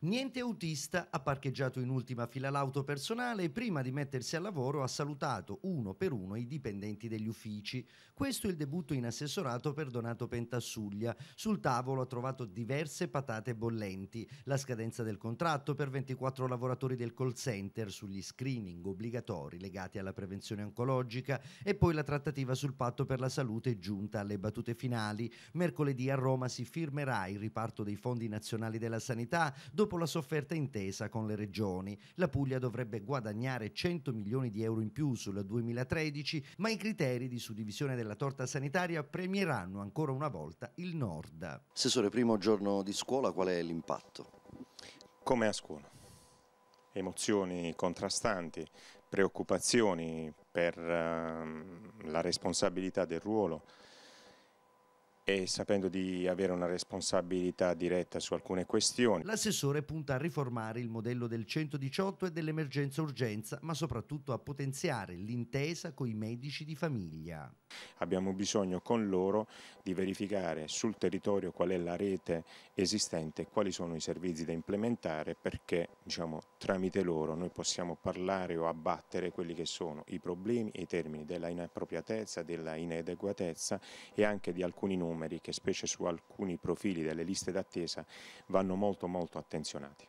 Niente autista ha parcheggiato in ultima fila l'auto personale e prima di mettersi al lavoro ha salutato uno per uno i dipendenti degli uffici. Questo è il debutto in assessorato per Donato Pentassuglia. Sul tavolo ha trovato diverse patate bollenti, la scadenza del contratto per 24 lavoratori del call center sugli screening obbligatori legati alla prevenzione oncologica e poi la trattativa sul patto per la salute giunta alle battute finali. Mercoledì a Roma si firmerà il riparto dei fondi nazionali della sanità dopo la sofferta intesa con le regioni. La Puglia dovrebbe guadagnare 100 milioni di euro in più sul 2013, ma i criteri di suddivisione della torta sanitaria premieranno ancora una volta il nord. Assessore, primo giorno di scuola, qual è l'impatto? Come a scuola. Emozioni contrastanti, preoccupazioni per uh, la responsabilità del ruolo, e sapendo di avere una responsabilità diretta su alcune questioni. L'assessore punta a riformare il modello del 118 e dell'emergenza urgenza, ma soprattutto a potenziare l'intesa con i medici di famiglia. Abbiamo bisogno con loro di verificare sul territorio qual è la rete esistente quali sono i servizi da implementare perché diciamo, tramite loro noi possiamo parlare o abbattere quelli che sono i problemi e i termini della inappropriatezza, della inadeguatezza e anche di alcuni numeri che specie su alcuni profili delle liste d'attesa vanno molto molto attenzionati.